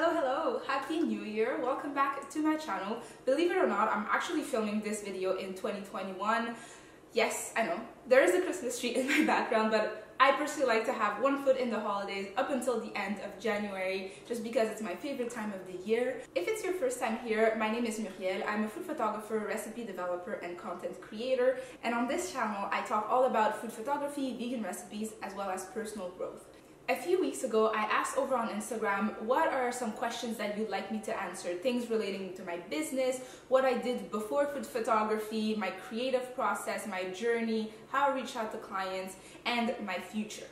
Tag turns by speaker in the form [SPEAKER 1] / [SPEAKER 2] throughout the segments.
[SPEAKER 1] Hello, hello, happy new year. Welcome back to my channel. Believe it or not, I'm actually filming this video in 2021. Yes, I know, there is a Christmas tree in my background, but I personally like to have one foot in the holidays up until the end of January, just because it's my favorite time of the year. If it's your first time here, my name is Murielle. I'm a food photographer, recipe developer, and content creator. And on this channel, I talk all about food photography, vegan recipes, as well as personal growth. A few weeks ago, I asked over on Instagram what are some questions that you'd like me to answer, things relating to my business, what I did before food photography, my creative process, my journey, how I reach out to clients, and my future.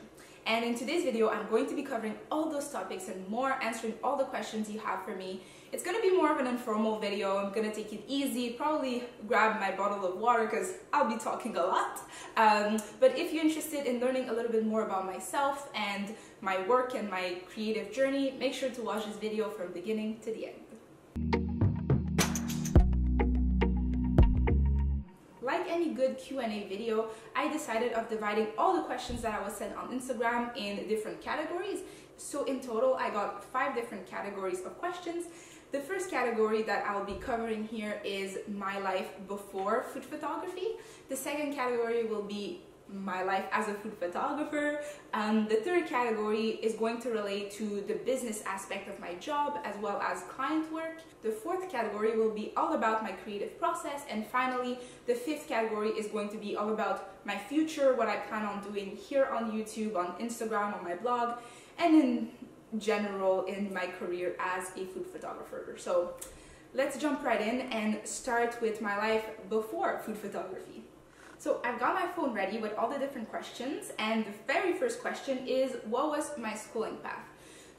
[SPEAKER 1] And in today's video, I'm going to be covering all those topics and more, answering all the questions you have for me. It's gonna be more of an informal video. I'm gonna take it easy, probably grab my bottle of water because I'll be talking a lot. Um, but if you're interested in learning a little bit more about myself and my work and my creative journey, make sure to watch this video from beginning to the end. like any good Q&A video, I decided of dividing all the questions that I was sent on Instagram in different categories. So in total, I got five different categories of questions. The first category that I'll be covering here is my life before food photography. The second category will be my life as a food photographer. Um, the third category is going to relate to the business aspect of my job as well as client work. The fourth category will be all about my creative process. And finally, the fifth category is going to be all about my future, what I plan on doing here on YouTube, on Instagram, on my blog, and in general in my career as a food photographer. So let's jump right in and start with my life before food photography. So I've got my phone ready with all the different questions and the very first question is what was my schooling path?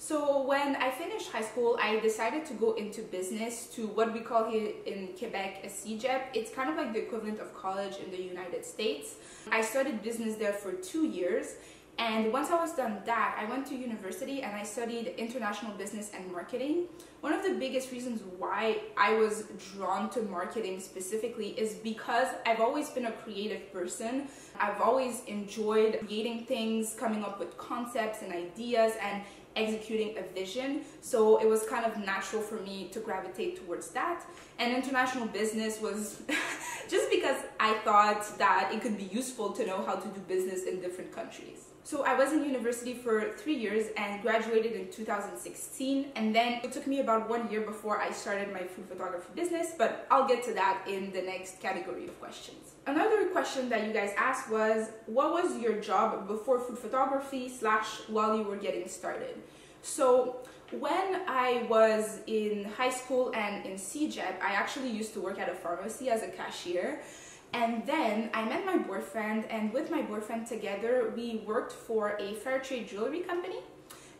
[SPEAKER 1] So when I finished high school, I decided to go into business to what we call here in Quebec a CEGEP. It's kind of like the equivalent of college in the United States. I studied business there for two years and once I was done that, I went to university and I studied international business and marketing. One of the biggest reasons why I was drawn to marketing specifically is because I've always been a creative person. I've always enjoyed creating things, coming up with concepts and ideas and executing a vision. So it was kind of natural for me to gravitate towards that. And international business was just because I thought that it could be useful to know how to do business in different countries. So I was in university for three years and graduated in 2016 and then it took me about one year before I started my food photography business but I'll get to that in the next category of questions. Another question that you guys asked was what was your job before food photography slash while you were getting started? So when I was in high school and in CEGEP, I actually used to work at a pharmacy as a cashier and then I met my boyfriend, and with my boyfriend together, we worked for a fair trade jewelry company.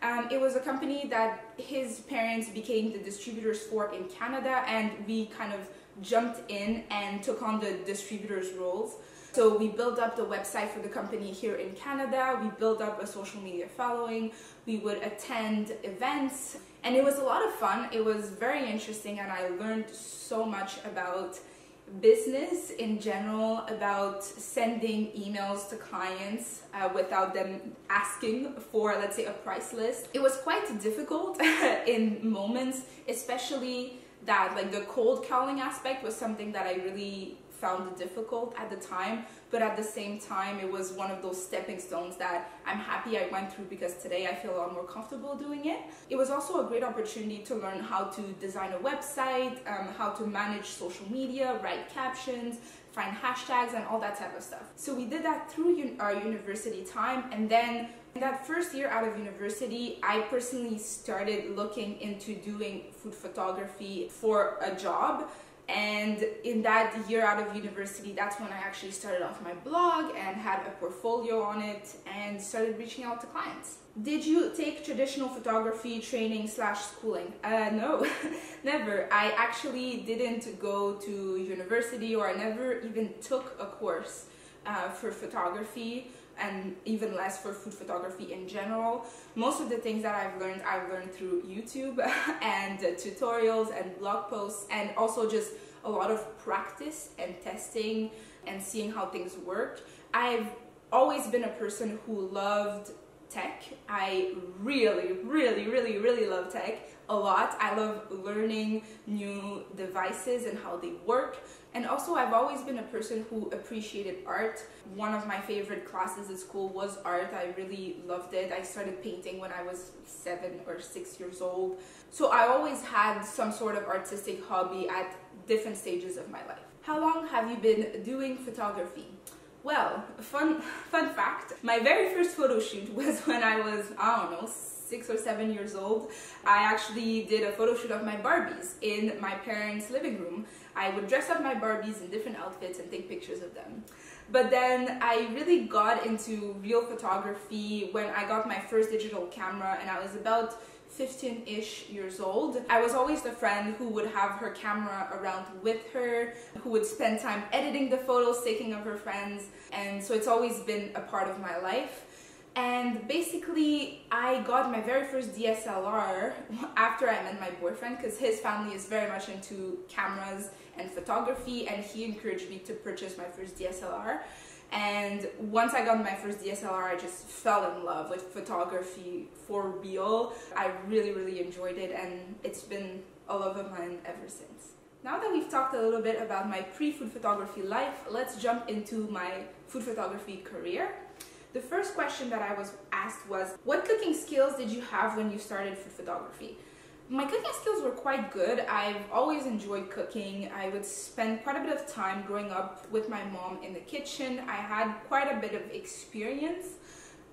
[SPEAKER 1] Um, it was a company that his parents became the distributors for in Canada, and we kind of jumped in and took on the distributors' roles. So we built up the website for the company here in Canada, we built up a social media following, we would attend events, and it was a lot of fun. It was very interesting, and I learned so much about business in general about sending emails to clients uh, without them asking for let's say a price list. It was quite difficult in moments especially that like the cold calling aspect was something that i really found it difficult at the time, but at the same time, it was one of those stepping stones that I'm happy I went through because today I feel a lot more comfortable doing it. It was also a great opportunity to learn how to design a website, um, how to manage social media, write captions, find hashtags and all that type of stuff. So we did that through un our university time and then in that first year out of university, I personally started looking into doing food photography for a job and in that year out of university, that's when I actually started off my blog and had a portfolio on it and started reaching out to clients. Did you take traditional photography training slash schooling? Uh, no, never. I actually didn't go to university or I never even took a course uh, for photography and even less for food photography in general. Most of the things that I've learned, I've learned through YouTube and tutorials and blog posts and also just a lot of practice and testing and seeing how things work. I've always been a person who loved tech. I really, really, really, really love tech a lot. I love learning new devices and how they work. And also, I've always been a person who appreciated art. One of my favorite classes at school was art. I really loved it. I started painting when I was seven or six years old. So I always had some sort of artistic hobby at different stages of my life. How long have you been doing photography? Well, fun fun fact, my very first photo shoot was when I was, I don't know, six or seven years old. I actually did a photo shoot of my Barbies in my parents' living room. I would dress up my Barbies in different outfits and take pictures of them. But then I really got into real photography when I got my first digital camera and I was about 15-ish years old. I was always the friend who would have her camera around with her, who would spend time editing the photos, taking of her friends, and so it's always been a part of my life. And basically, I got my very first DSLR after I met my boyfriend because his family is very much into cameras and photography, and he encouraged me to purchase my first DSLR. And once I got my first DSLR, I just fell in love with photography for real. I really, really enjoyed it, and it's been a love of mine ever since. Now that we've talked a little bit about my pre-food photography life, let's jump into my food photography career. The first question that I was asked was, what cooking skills did you have when you started food photography? My cooking skills were quite good. I've always enjoyed cooking. I would spend quite a bit of time growing up with my mom in the kitchen. I had quite a bit of experience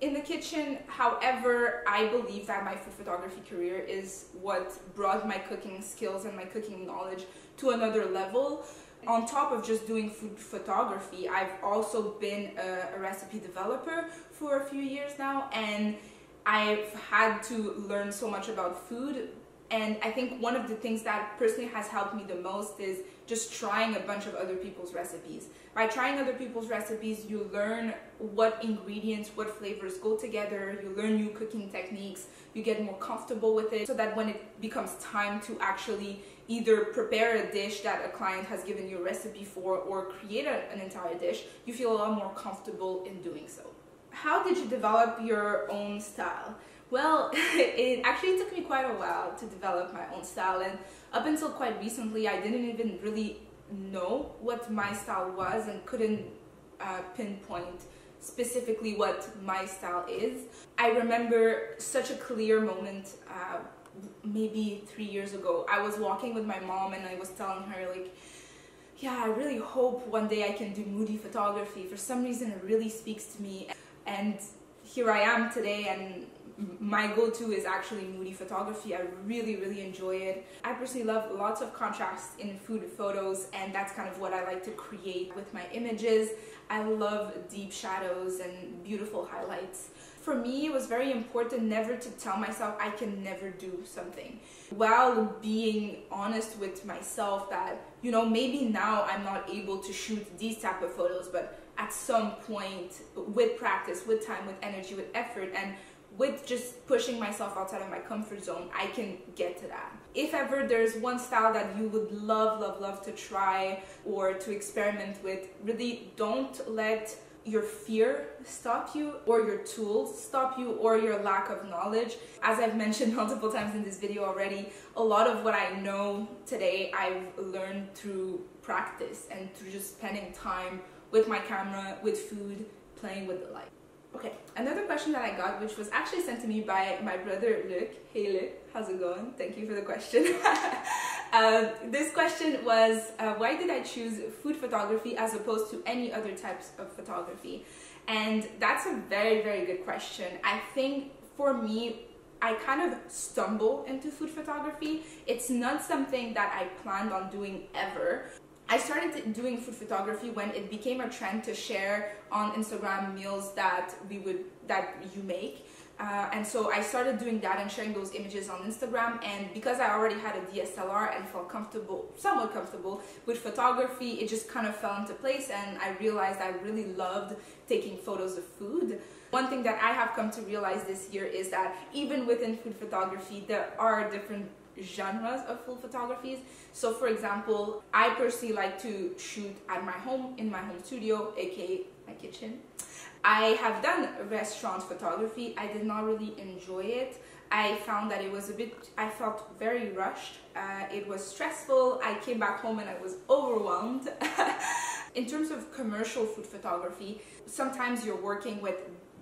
[SPEAKER 1] in the kitchen. However, I believe that my food photography career is what brought my cooking skills and my cooking knowledge to another level. On top of just doing food photography, I've also been a, a recipe developer for a few years now and I've had to learn so much about food and I think one of the things that personally has helped me the most is just trying a bunch of other people's recipes. By trying other people's recipes, you learn what ingredients, what flavors go together, you learn new cooking techniques, you get more comfortable with it so that when it becomes time to actually either prepare a dish that a client has given you a recipe for or create a, an entire dish, you feel a lot more comfortable in doing so. How did you develop your own style? Well, it actually took me quite a while to develop my own style and up until quite recently I didn't even really know what my style was and couldn't uh, pinpoint specifically what my style is. I remember such a clear moment uh, maybe three years ago. I was walking with my mom and I was telling her like yeah, I really hope one day I can do moody photography. For some reason, it really speaks to me. And here I am today, and my go-to is actually moody photography. I really, really enjoy it. I personally love lots of contrast in food photos and that's kind of what I like to create with my images. I love deep shadows and beautiful highlights. For me, it was very important never to tell myself I can never do something while being honest with myself that, you know, maybe now I'm not able to shoot these type of photos, but at some point with practice, with time, with energy, with effort, and with just pushing myself outside of my comfort zone, I can get to that. If ever there's one style that you would love, love, love to try or to experiment with, really don't let your fear stop you or your tools stop you or your lack of knowledge. As I've mentioned multiple times in this video already, a lot of what I know today I've learned through practice and through just spending time with my camera, with food, playing with the light. Okay, another question that I got, which was actually sent to me by my brother Luke. Hey Luke, how's it going? Thank you for the question. uh, this question was, uh, why did I choose food photography as opposed to any other types of photography? And that's a very, very good question. I think for me, I kind of stumble into food photography. It's not something that I planned on doing ever. I started doing food photography when it became a trend to share on Instagram meals that we would that you make. Uh, and so I started doing that and sharing those images on Instagram. And because I already had a DSLR and felt comfortable, somewhat comfortable with photography, it just kind of fell into place. And I realized I really loved taking photos of food. One thing that I have come to realize this year is that even within food photography, there are different genres of full photographies. So for example, I personally like to shoot at my home, in my home studio, aka my kitchen. I have done restaurant photography. I did not really enjoy it. I found that it was a bit, I felt very rushed. Uh, it was stressful. I came back home and I was overwhelmed. In terms of commercial food photography, sometimes you're working with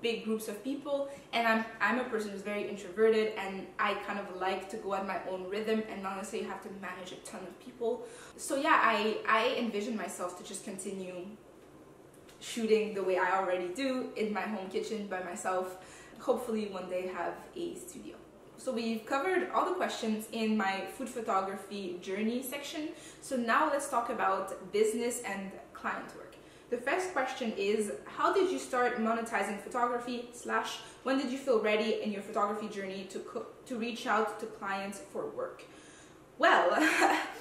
[SPEAKER 1] big groups of people and I'm, I'm a person who's very introverted and I kind of like to go at my own rhythm and not necessarily have to manage a ton of people. So yeah, I, I envision myself to just continue shooting the way I already do in my home kitchen by myself hopefully one day have a studio. So we've covered all the questions in my food photography journey section. So now let's talk about business and client work. The first question is, how did you start monetizing photography slash when did you feel ready in your photography journey to, to reach out to clients for work? Well,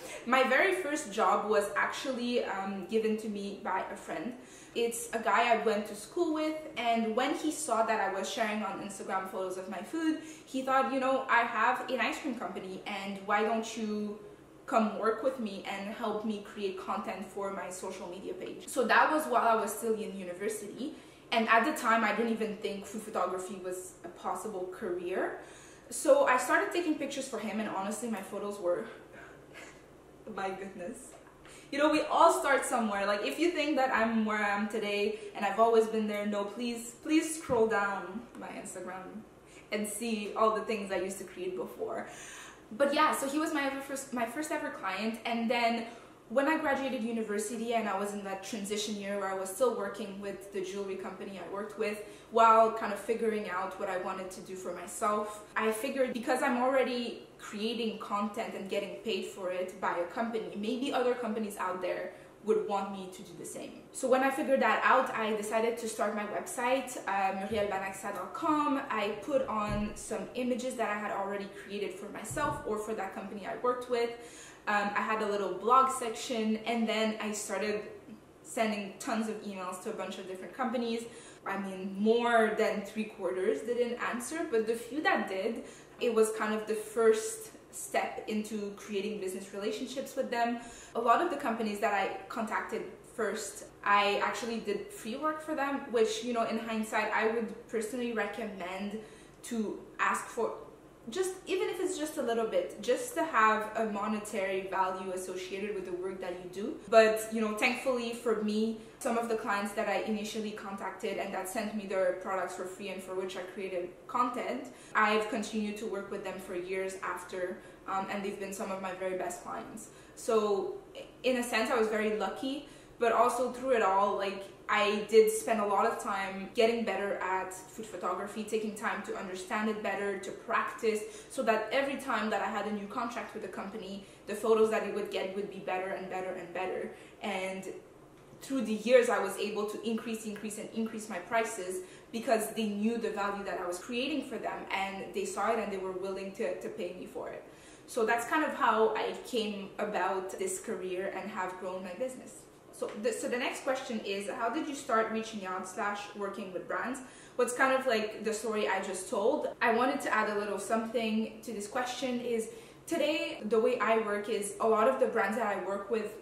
[SPEAKER 1] my very first job was actually um, given to me by a friend. It's a guy I went to school with, and when he saw that I was sharing on Instagram photos of my food, he thought, you know, I have an ice cream company, and why don't you come work with me and help me create content for my social media page? So that was while I was still in university. And at the time, I didn't even think food photography was a possible career. So I started taking pictures for him, and honestly, my photos were, my goodness. You know, we all start somewhere. Like, if you think that I'm where I am today and I've always been there, no, please, please scroll down my Instagram and see all the things I used to create before. But yeah, so he was my first, my first ever client, and then when I graduated university and I was in that transition year where I was still working with the jewelry company I worked with while kind of figuring out what I wanted to do for myself, I figured because I'm already creating content and getting paid for it by a company, maybe other companies out there would want me to do the same. So when I figured that out, I decided to start my website, uh, muriellebanackissa.com. I put on some images that I had already created for myself or for that company I worked with. Um, I had a little blog section and then I started sending tons of emails to a bunch of different companies. I mean, more than three quarters didn't answer, but the few that did, it was kind of the first step into creating business relationships with them. A lot of the companies that I contacted first, I actually did free work for them, which, you know, in hindsight, I would personally recommend to ask for just even if it's just a little bit just to have a monetary value associated with the work that you do. But you know thankfully for me some of the clients that i initially contacted and that sent me their products for free and for which i created content i've continued to work with them for years after um, and they've been some of my very best clients. So in a sense i was very lucky but also through it all like I did spend a lot of time getting better at food photography, taking time to understand it better, to practice, so that every time that I had a new contract with a company, the photos that it would get would be better and better and better. And through the years, I was able to increase, increase, and increase my prices because they knew the value that I was creating for them and they saw it and they were willing to, to pay me for it. So that's kind of how I came about this career and have grown my business. So the, so the next question is, how did you start reaching out slash working with brands? What's kind of like the story I just told. I wanted to add a little something to this question is today the way I work is a lot of the brands that I work with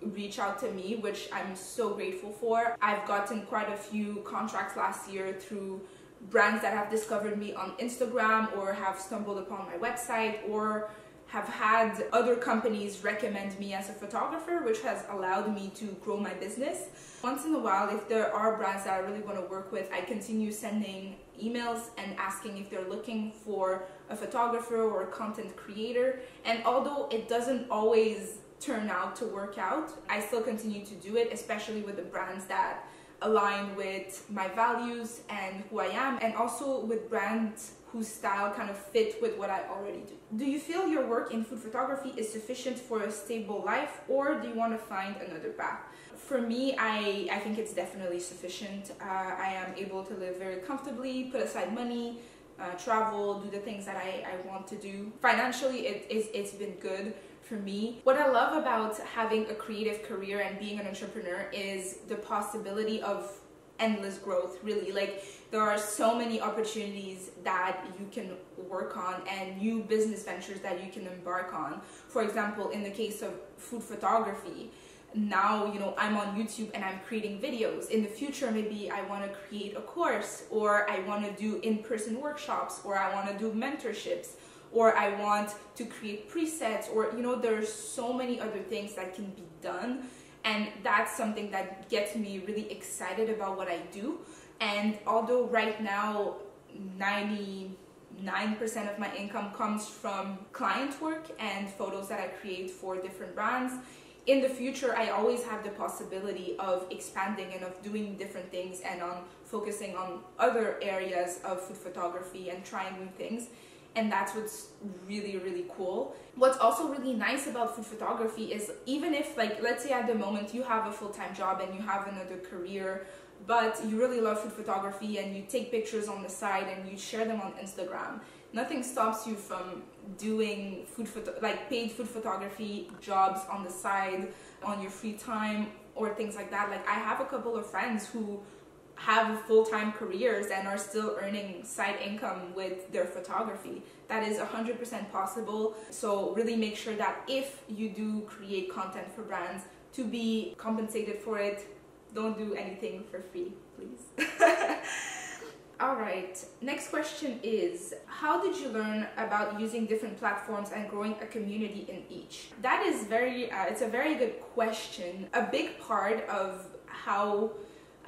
[SPEAKER 1] reach out to me, which I'm so grateful for. I've gotten quite a few contracts last year through brands that have discovered me on Instagram or have stumbled upon my website or have had other companies recommend me as a photographer, which has allowed me to grow my business. Once in a while, if there are brands that I really want to work with, I continue sending emails and asking if they're looking for a photographer or a content creator. And although it doesn't always turn out to work out, I still continue to do it, especially with the brands that align with my values and who I am, and also with brands whose style kind of fit with what I already do. Do you feel your work in food photography is sufficient for a stable life or do you want to find another path? For me, I, I think it's definitely sufficient. Uh, I am able to live very comfortably, put aside money, uh, travel, do the things that I, I want to do. Financially, it, it's, it's been good for me. What I love about having a creative career and being an entrepreneur is the possibility of endless growth really. Like there are so many opportunities that you can work on and new business ventures that you can embark on. For example in the case of food photography now you know i'm on youtube and i'm creating videos. In the future maybe i want to create a course or i want to do in-person workshops or i want to do mentorships or i want to create presets or you know there's so many other things that can be done and that's something that gets me really excited about what i do and although right now 99% of my income comes from client work and photos that i create for different brands in the future, I always have the possibility of expanding and of doing different things and on focusing on other areas of food photography and trying new things. And that's what's really, really cool. What's also really nice about food photography is even if, like, let's say at the moment you have a full time job and you have another career, but you really love food photography and you take pictures on the side and you share them on Instagram nothing stops you from doing food photo like paid food photography jobs on the side on your free time or things like that like i have a couple of friends who have full-time careers and are still earning side income with their photography. That is 100% possible. So really make sure that if you do create content for brands to be compensated for it. Don't do anything for free please. All right, next question is How did you learn about using different platforms and growing a community in each? That is very, uh, it's a very good question. A big part of how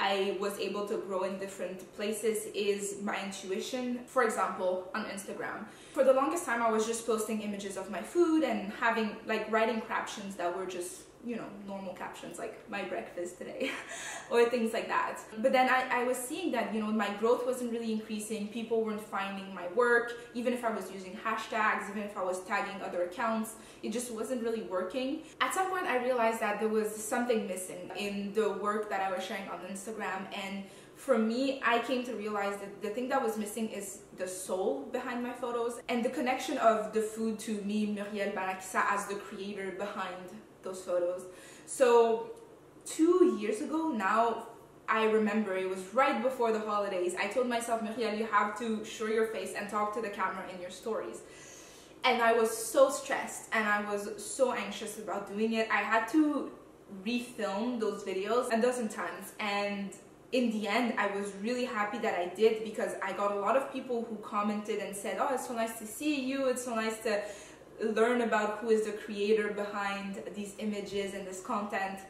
[SPEAKER 1] I was able to grow in different places is my intuition. For example, on Instagram. For the longest time, I was just posting images of my food and having like writing captions that were just you know, normal captions like my breakfast today or things like that. But then I, I was seeing that, you know, my growth wasn't really increasing. People weren't finding my work. Even if I was using hashtags, even if I was tagging other accounts, it just wasn't really working. At some point, I realized that there was something missing in the work that I was sharing on Instagram. And for me, I came to realize that the thing that was missing is the soul behind my photos and the connection of the food to me, Murielle Banackissa, as the creator behind those photos. So two years ago now, I remember it was right before the holidays. I told myself, Murielle, you have to show your face and talk to the camera in your stories. And I was so stressed and I was so anxious about doing it. I had to refilm those videos a dozen times and in the end I was really happy that I did because I got a lot of people who commented and said oh it's so nice to see you it's so nice to learn about who is the creator behind these images and this content.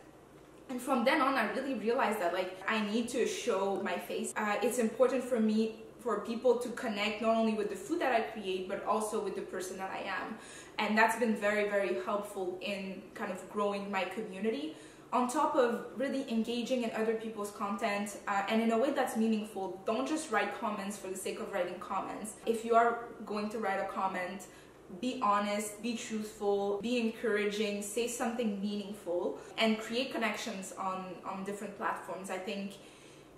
[SPEAKER 1] And from then on i really realized that like i need to show my face. Uh, it's important for me for people to connect not only with the food that i create but also with the person that i am. And that's been very very helpful in kind of growing my community. On top of really engaging in other people's content uh, and in a way that's meaningful don't just write comments for the sake of writing comments. If you are going to write a comment be honest, be truthful, be encouraging, say something meaningful, and create connections on, on different platforms. I think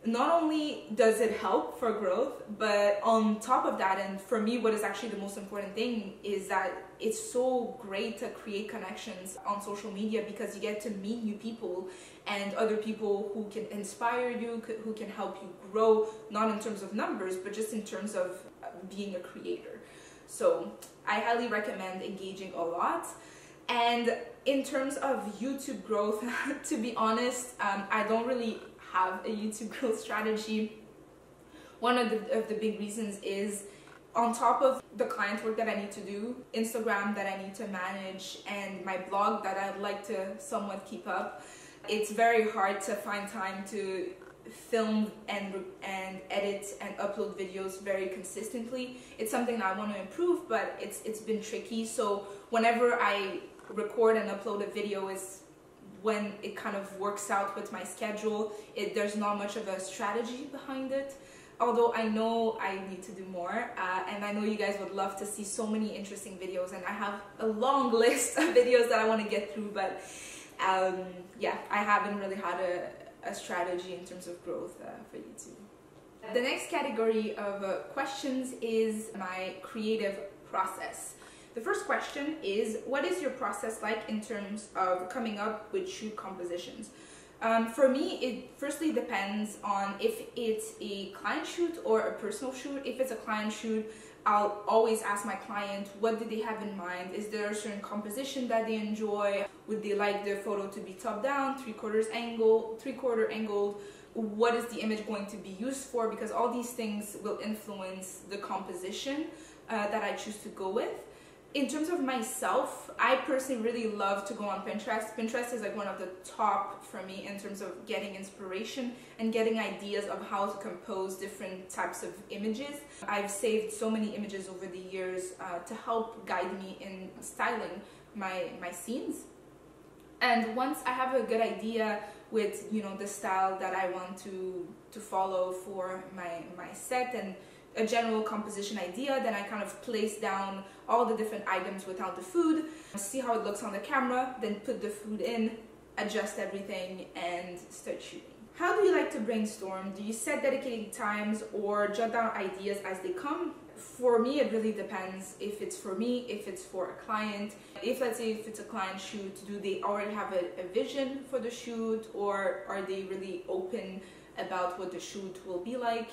[SPEAKER 1] not only does it help for growth, but on top of that, and for me, what is actually the most important thing is that it's so great to create connections on social media because you get to meet new people and other people who can inspire you, who can help you grow, not in terms of numbers, but just in terms of being a creator. So I highly recommend engaging a lot. And in terms of YouTube growth, to be honest, um, I don't really have a YouTube growth strategy. One of the, of the big reasons is on top of the client work that I need to do, Instagram that I need to manage, and my blog that I'd like to somewhat keep up, it's very hard to find time to film and and edit and upload videos very consistently. It's something I want to improve, but it's it's been tricky. So whenever I record and upload a video is when it kind of works out with my schedule. It, there's not much of a strategy behind it. Although I know I need to do more, uh, and I know you guys would love to see so many interesting videos, and I have a long list of videos that I want to get through, but um, yeah, I haven't really had a, a strategy in terms of growth uh, for YouTube. The next category of uh, questions is my creative process. The first question is, what is your process like in terms of coming up with shoot compositions? Um, for me, it firstly depends on if it's a client shoot or a personal shoot. If it's a client shoot, I'll always ask my client what do they have in mind? Is there a certain composition that they enjoy? Would they like their photo to be top down, three quarters angle, three quarter angled? What is the image going to be used for? Because all these things will influence the composition uh, that I choose to go with in terms of myself, I personally really love to go on Pinterest. Pinterest is like one of the top for me in terms of getting inspiration and getting ideas of how to compose different types of images. I've saved so many images over the years uh, to help guide me in styling my, my scenes. And once I have a good idea with you know the style that I want to to follow for my my set and a general composition idea, then I kind of place down all the different items without the food, see how it looks on the camera, then put the food in, adjust everything, and start shooting. How do you like to brainstorm? Do you set dedicated times or jot down ideas as they come? For me, it really depends if it's for me, if it's for a client. If, let's say, if it's a client shoot, do they already have a, a vision for the shoot or are they really open about what the shoot will be like?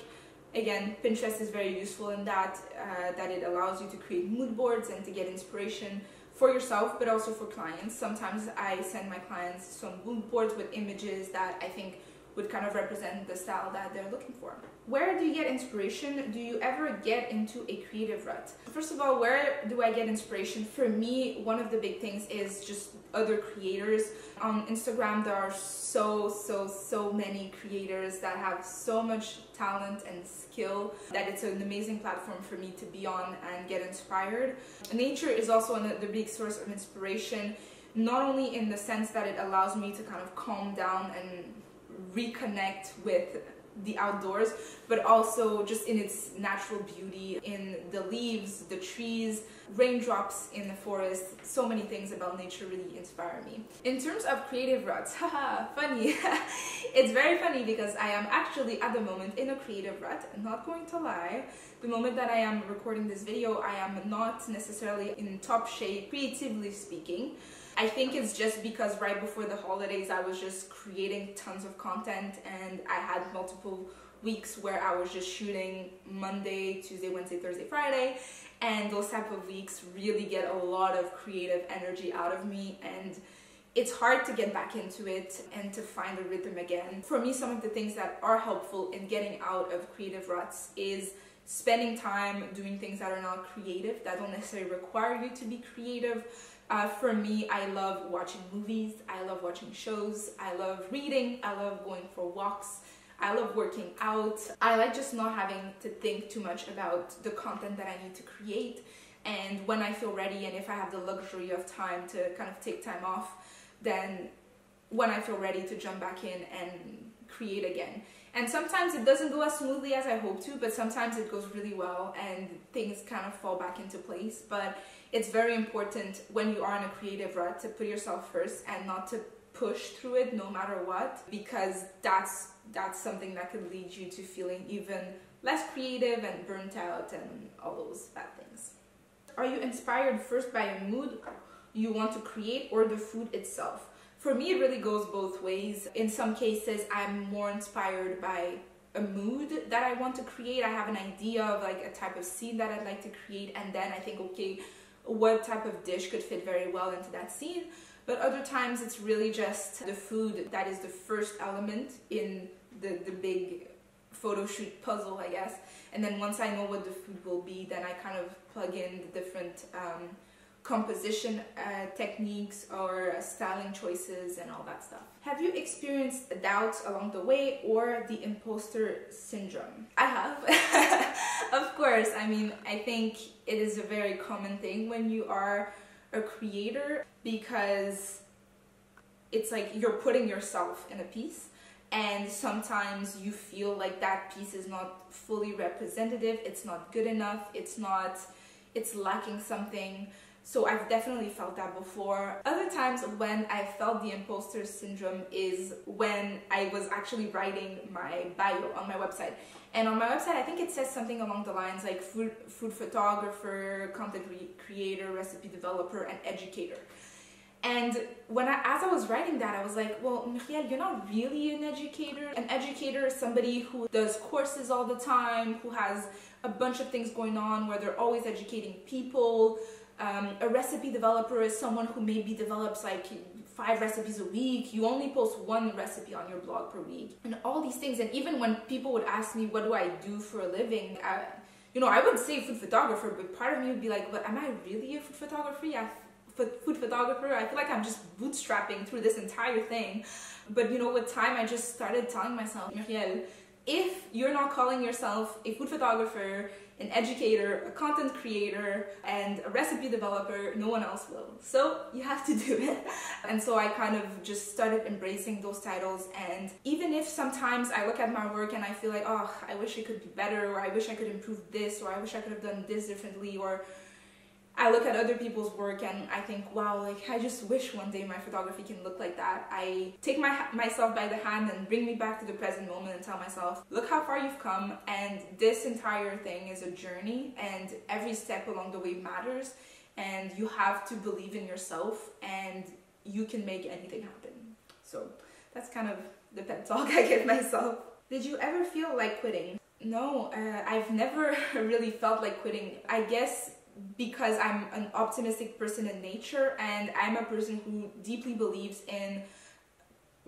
[SPEAKER 1] Again, Pinterest is very useful in that, uh, that it allows you to create mood boards and to get inspiration for yourself, but also for clients. Sometimes I send my clients some mood boards with images that I think would kind of represent the style that they're looking for. Where do you get inspiration? Do you ever get into a creative rut? First of all, where do I get inspiration? For me, one of the big things is just other creators. On Instagram, there are so, so, so many creators that have so much talent and skill that it's an amazing platform for me to be on and get inspired. Nature is also another big source of inspiration, not only in the sense that it allows me to kind of calm down and reconnect with the outdoors, but also just in its natural beauty, in the leaves, the trees, raindrops in the forest. So many things about nature really inspire me. In terms of creative ruts, haha, funny. it's very funny because I am actually at the moment in a creative rut, I'm not going to lie. The moment that I am recording this video, I am not necessarily in top shape, creatively speaking. I think it's just because right before the holidays I was just creating tons of content and I had multiple weeks where I was just shooting Monday, Tuesday, Wednesday, Thursday, Friday and those type of weeks really get a lot of creative energy out of me and it's hard to get back into it and to find a rhythm again. For me, some of the things that are helpful in getting out of creative ruts is spending time doing things that are not creative, that don't necessarily require you to be creative, uh, for me, I love watching movies, I love watching shows, I love reading, I love going for walks, I love working out. I like just not having to think too much about the content that I need to create. And when I feel ready and if I have the luxury of time to kind of take time off, then when I feel ready to jump back in and create again. And sometimes it doesn't go as smoothly as I hope to, but sometimes it goes really well and things kind of fall back into place. But it's very important when you are in a creative rut to put yourself first and not to push through it no matter what because that's that's something that could lead you to feeling even less creative and burnt out and all those bad things. Are you inspired first by a mood you want to create or the food itself? For me, it really goes both ways. In some cases, I'm more inspired by a mood that I want to create. I have an idea of like a type of scene that I'd like to create, and then I think, okay, what type of dish could fit very well into that scene. But other times it's really just the food that is the first element in the, the big photo shoot puzzle, I guess. And then once I know what the food will be, then I kind of plug in the different um, composition uh, techniques or styling choices and all that stuff. Have you experienced doubts along the way or the imposter syndrome? I have. of course, I mean, I think it is a very common thing when you are a creator because it's like you're putting yourself in a piece and sometimes you feel like that piece is not fully representative, it's not good enough, it's not it's lacking something so I've definitely felt that before. Other times when I felt the imposter syndrome is when I was actually writing my bio on my website. And on my website, I think it says something along the lines like food, food photographer, content creator, recipe developer, and educator. And when I, as I was writing that, I was like, well, Murielle, you're not really an educator. An educator is somebody who does courses all the time, who has a bunch of things going on where they're always educating people. Um, a recipe developer is someone who maybe develops like five recipes a week. You only post one recipe on your blog per week, and all these things. And even when people would ask me, "What do I do for a living?" I, you know, I would say food photographer, but part of me would be like, "But am I really a food photographer?" Yeah, food photographer. I feel like I'm just bootstrapping through this entire thing. But you know, with time, I just started telling myself, Murielle, if you're not calling yourself a food photographer, an educator, a content creator, and a recipe developer, no one else will. So you have to do it. And so I kind of just started embracing those titles. And even if sometimes I look at my work and I feel like, oh, I wish it could be better, or I wish I could improve this, or I wish I could have done this differently, or I look at other people's work and I think, wow, like I just wish one day my photography can look like that. I take my myself by the hand and bring me back to the present moment and tell myself, look how far you've come and this entire thing is a journey and every step along the way matters and you have to believe in yourself and you can make anything happen. So that's kind of the pep talk I give myself. Did you ever feel like quitting? No, uh, I've never really felt like quitting. I guess because I'm an optimistic person in nature and I'm a person who deeply believes in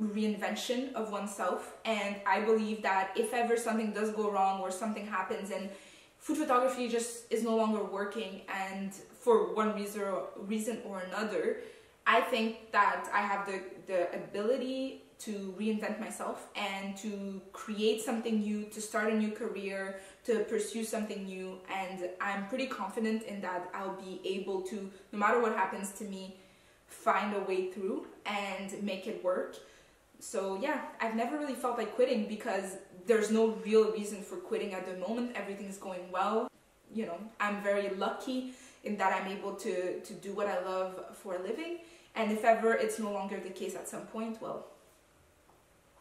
[SPEAKER 1] reinvention of oneself. And I believe that if ever something does go wrong or something happens and food photography just is no longer working and for one reason or, reason or another I think that I have the, the ability to reinvent myself and to create something new, to start a new career, to pursue something new. And I'm pretty confident in that I'll be able to, no matter what happens to me, find a way through and make it work. So, yeah, I've never really felt like quitting because there's no real reason for quitting at the moment. Everything is going well. You know, I'm very lucky in that I'm able to, to do what I love for a living. And if ever it's no longer the case at some point, well,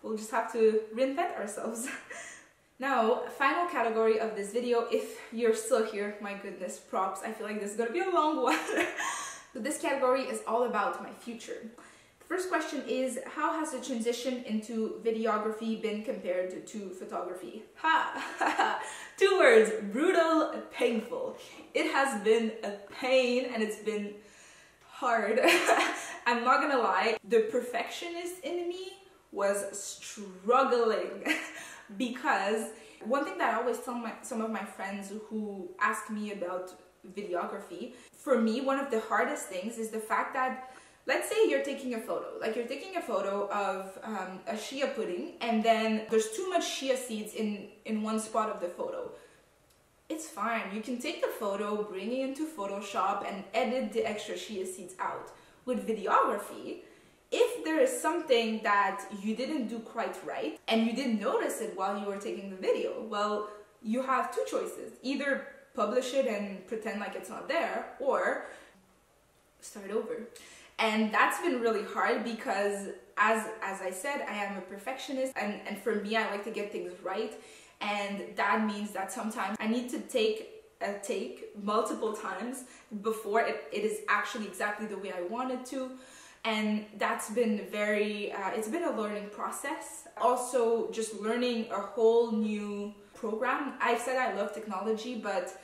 [SPEAKER 1] we'll just have to reinvent ourselves. now, final category of this video, if you're still here, my goodness, props. I feel like this is gonna be a long one. so this category is all about my future. The first question is, how has the transition into videography been compared to photography? Ha! Two words, brutal, painful. It has been a pain and it's been hard. I'm not gonna lie, the perfectionist in me was struggling because one thing that I always tell my, some of my friends who ask me about videography, for me, one of the hardest things is the fact that let's say you're taking a photo, like you're taking a photo of um, a chia pudding and then there's too much chia seeds in, in one spot of the photo. It's fine. You can take the photo, bring it into Photoshop and edit the extra chia seeds out. With videography, if there is something that you didn't do quite right and you didn't notice it while you were taking the video, well, you have two choices. Either publish it and pretend like it's not there or start over. And that's been really hard because as as I said, I am a perfectionist and, and for me I like to get things right. And that means that sometimes I need to take a take multiple times before it, it is actually exactly the way I wanted to and that's been very uh, it's been a learning process. Also just learning a whole new program. I've said i love technology but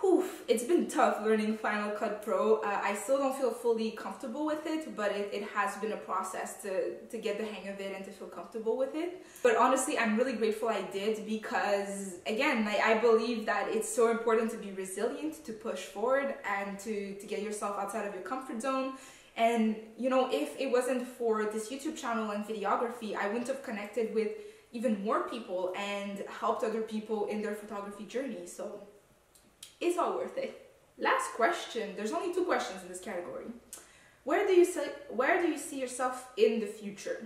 [SPEAKER 1] whew, it's been tough learning final cut pro. Uh, i still don't feel fully comfortable with it but it, it has been a process to to get the hang of it and to feel comfortable with it. But honestly i'm really grateful i did because again I, I believe that it's so important to be resilient to push forward and to to get yourself outside of your comfort zone and you know, if it wasn't for this YouTube channel and videography, I wouldn't have connected with even more people and helped other people in their photography journey. So it's all worth it. Last question. There's only two questions in this category. Where do you see where do you see yourself in the future?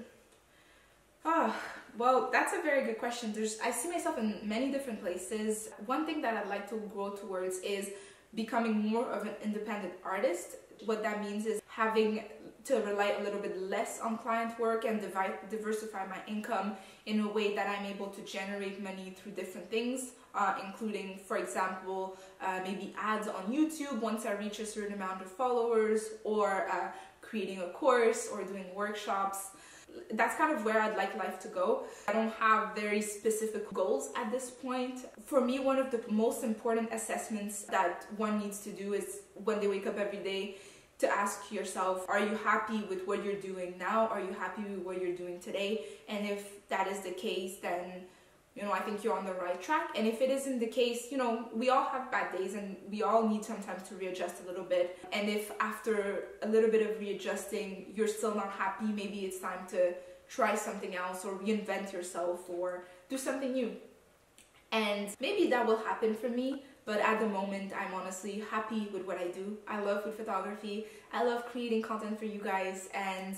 [SPEAKER 1] Oh, well, that's a very good question. There's I see myself in many different places. One thing that I'd like to grow towards is becoming more of an independent artist. What that means is having to rely a little bit less on client work and diversify my income in a way that I'm able to generate money through different things, uh, including, for example, uh, maybe ads on YouTube once I reach a certain amount of followers, or uh, creating a course or doing workshops. That's kind of where I'd like life to go. I don't have very specific goals at this point. For me, one of the most important assessments that one needs to do is when they wake up every day to ask yourself, are you happy with what you're doing now? Are you happy with what you're doing today? And if that is the case, then you know, I think you're on the right track. And if it isn't the case, you know, we all have bad days and we all need sometimes to readjust a little bit. And if after a little bit of readjusting, you're still not happy, maybe it's time to try something else or reinvent yourself or do something new. And maybe that will happen for me, but at the moment, I'm honestly happy with what I do. I love food photography, I love creating content for you guys, and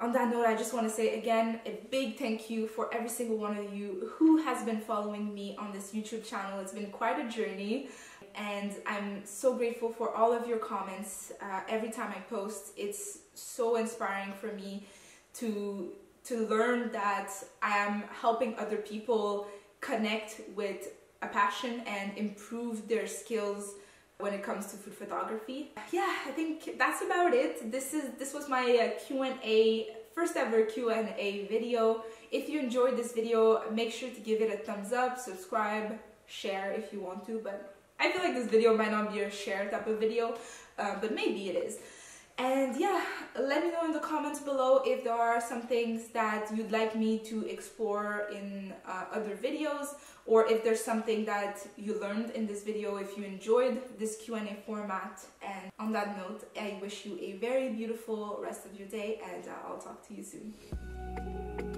[SPEAKER 1] on that note, I just want to say again a big thank you for every single one of you who has been following me on this YouTube channel. It's been quite a journey and I'm so grateful for all of your comments uh, every time I post. It's so inspiring for me to to learn that I am helping other people connect with a passion and improve their skills when it comes to food photography. Yeah, I think that's about it. This is this was my uh, Q&A first ever Q&A video. If you enjoyed this video, make sure to give it a thumbs up, subscribe, share if you want to, but I feel like this video might not be a share type of video, uh, but maybe it is. And yeah, let me know in the comments below if there are some things that you'd like me to explore in uh, other videos or if there's something that you learned in this video, if you enjoyed this Q&A format. And on that note, I wish you a very beautiful rest of your day and uh, I'll talk to you soon.